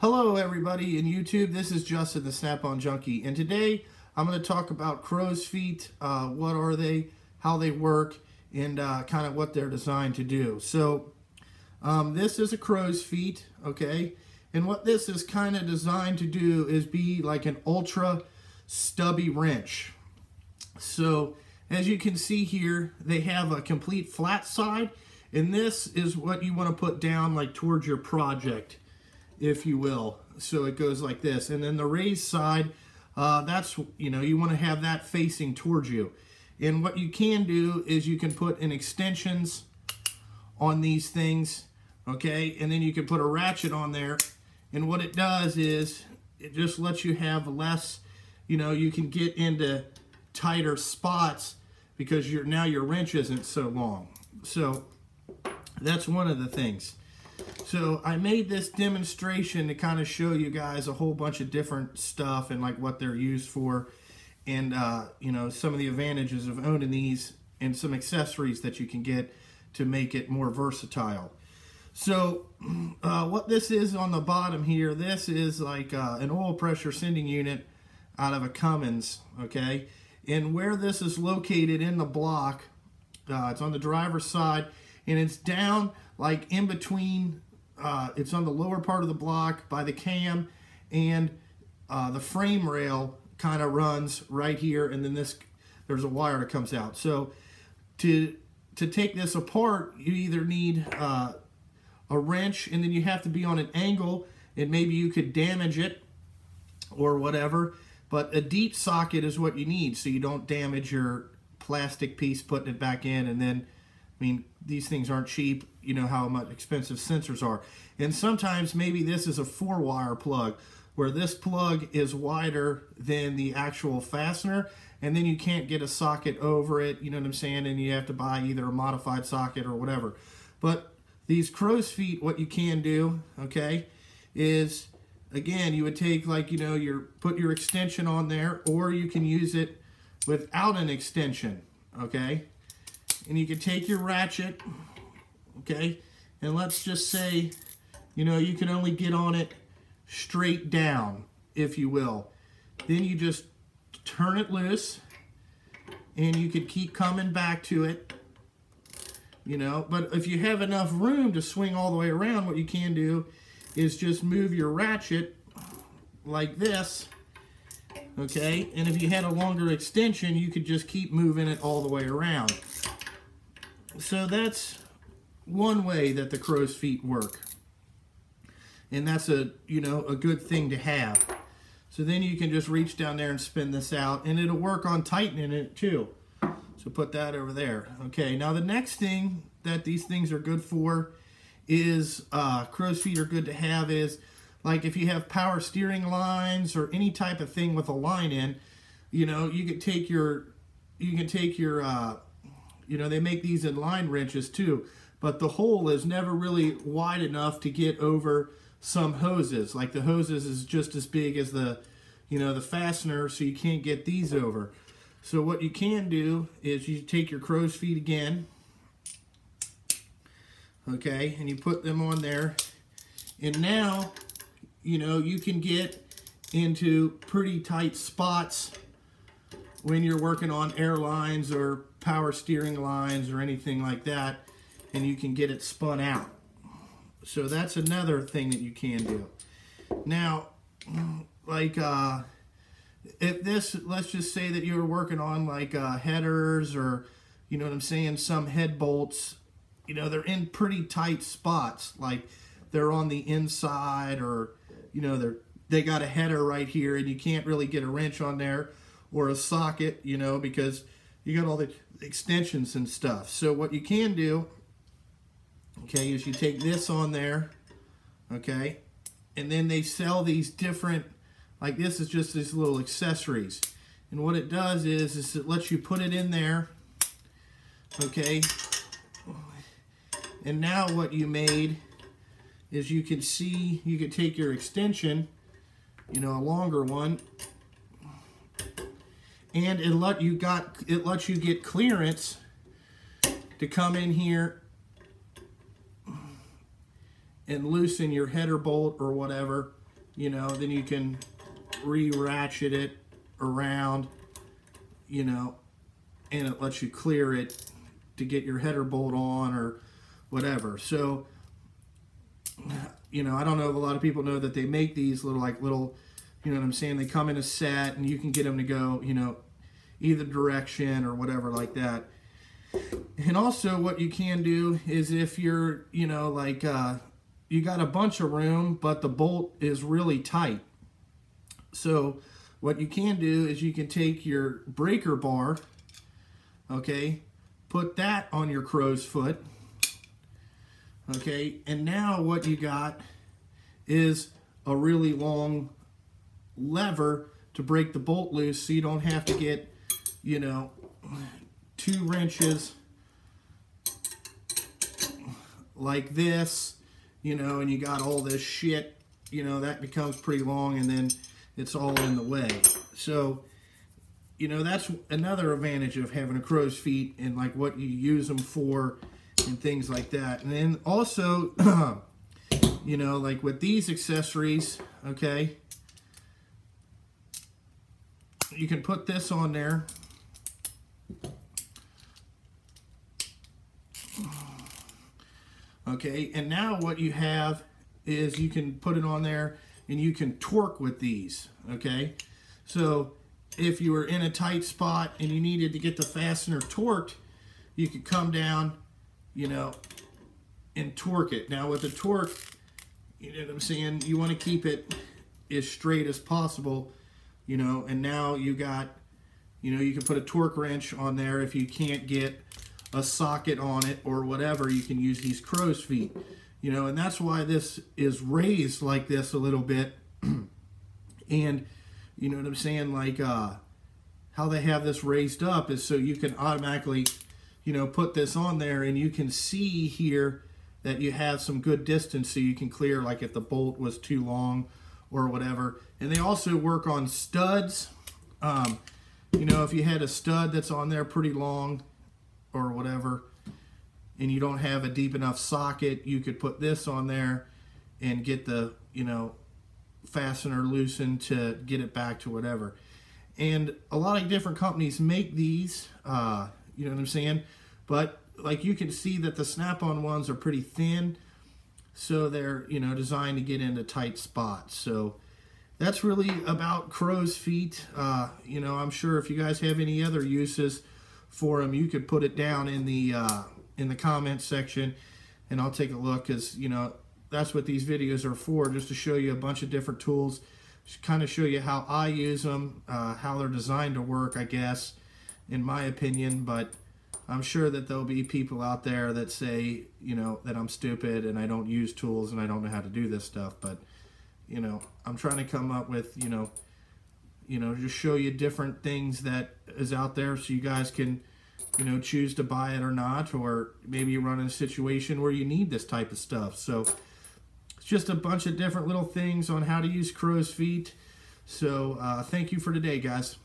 Hello everybody in YouTube, this is Justin the Snap-on Junkie and today I'm going to talk about crow's feet, uh, what are they, how they work, and uh, kind of what they're designed to do. So um, this is a crow's feet, okay, and what this is kind of designed to do is be like an ultra stubby wrench. So as you can see here, they have a complete flat side and this is what you want to put down like towards your project if you will. So it goes like this. And then the raised side, uh, that's, you know, you want to have that facing towards you. And what you can do is you can put in extensions on these things, okay? And then you can put a ratchet on there. And what it does is it just lets you have less, you know, you can get into tighter spots because your now your wrench isn't so long. So that's one of the things. So I made this demonstration to kind of show you guys a whole bunch of different stuff and like what they're used for and uh, you know some of the advantages of owning these and some accessories that you can get to make it more versatile. So uh, what this is on the bottom here, this is like uh, an oil pressure sending unit out of a Cummins, okay? And where this is located in the block, uh, it's on the driver's side, and it's down like in between uh, it's on the lower part of the block by the cam and uh, the frame rail kind of runs right here and then this there's a wire that comes out. So to to take this apart you either need uh, a wrench and then you have to be on an angle and maybe you could damage it or whatever but a deep socket is what you need so you don't damage your plastic piece putting it back in and then I mean, these things aren't cheap. You know how much expensive sensors are. And sometimes maybe this is a four wire plug where this plug is wider than the actual fastener and then you can't get a socket over it, you know what I'm saying? And you have to buy either a modified socket or whatever. But these crow's feet, what you can do, okay, is again, you would take like, you know, your put your extension on there or you can use it without an extension, okay? And you can take your ratchet, okay, and let's just say, you know, you can only get on it straight down, if you will. Then you just turn it loose, and you could keep coming back to it, you know, but if you have enough room to swing all the way around, what you can do is just move your ratchet like this, okay? And if you had a longer extension, you could just keep moving it all the way around. So that's one way that the crow's feet work. And that's a, you know, a good thing to have. So then you can just reach down there and spin this out and it'll work on tightening it too. So put that over there. Okay, now the next thing that these things are good for is, uh, crow's feet are good to have is, like if you have power steering lines or any type of thing with a line in, you know, you could take your, you can take your, uh, you know, they make these in line wrenches too, but the hole is never really wide enough to get over some hoses. Like the hoses is just as big as the, you know, the fastener, so you can't get these over. So what you can do is you take your crow's feet again, okay, and you put them on there. And now, you know, you can get into pretty tight spots when you're working on airlines or power steering lines or anything like that and you can get it spun out. So that's another thing that you can do. Now, like uh, if this, let's just say that you're working on like uh, headers or, you know what I'm saying, some head bolts, you know, they're in pretty tight spots. Like they're on the inside or, you know, they're, they got a header right here and you can't really get a wrench on there or a socket, you know, because you got all the extensions and stuff. So what you can do, okay, is you take this on there, okay, and then they sell these different, like this is just these little accessories. And what it does is, is it lets you put it in there, okay, and now what you made is you can see, you can take your extension, you know, a longer one, and it let you got it lets you get clearance to come in here and loosen your header bolt or whatever you know, then you can re-ratchet it around, you know, and it lets you clear it to get your header bolt on or whatever. So, you know, I don't know if a lot of people know that they make these little, like little, you know what I'm saying? They come in a set and you can get them to go, you know, either direction or whatever like that. And also what you can do is if you're, you know, like, uh, you got a bunch of room, but the bolt is really tight. So what you can do is you can take your breaker bar, okay, put that on your crow's foot, okay, and now what you got is a really long lever to break the bolt loose so you don't have to get, you know, two wrenches like this, you know, and you got all this shit, you know, that becomes pretty long and then it's all in the way. So, you know, that's another advantage of having a crow's feet and like what you use them for and things like that. And then also, you know, like with these accessories, okay, you can put this on there. Okay, and now what you have is you can put it on there and you can torque with these, okay? So if you were in a tight spot and you needed to get the fastener torqued, you could come down, you know, and torque it. Now with the torque, you know what I'm saying, you want to keep it as straight as possible, you know, and now you got, you know, you can put a torque wrench on there if you can't get a socket on it or whatever, you can use these crow's feet. You know, and that's why this is raised like this a little bit. and, you know what I'm saying, like uh, how they have this raised up is so you can automatically, you know, put this on there and you can see here that you have some good distance so you can clear like if the bolt was too long or whatever. And they also work on studs. Um, you know, if you had a stud that's on there pretty long, or whatever and you don't have a deep enough socket, you could put this on there and get the, you know, fastener loosened to get it back to whatever. And a lot of different companies make these, uh, you know what I'm saying? But like you can see that the snap-on ones are pretty thin, so they're, you know, designed to get into tight spots. So that's really about crow's feet. Uh, you know, I'm sure if you guys have any other uses, for them, you could put it down in the uh, in the comments section, and I'll take a look because you know that's what these videos are for, just to show you a bunch of different tools, kind of show you how I use them, uh, how they're designed to work, I guess, in my opinion. But I'm sure that there'll be people out there that say, you know, that I'm stupid and I don't use tools and I don't know how to do this stuff. But, you know, I'm trying to come up with, you know, you know, just show you different things that is out there so you guys can, you know, choose to buy it or not, or maybe you run in a situation where you need this type of stuff. So it's just a bunch of different little things on how to use crow's feet. So uh, thank you for today, guys.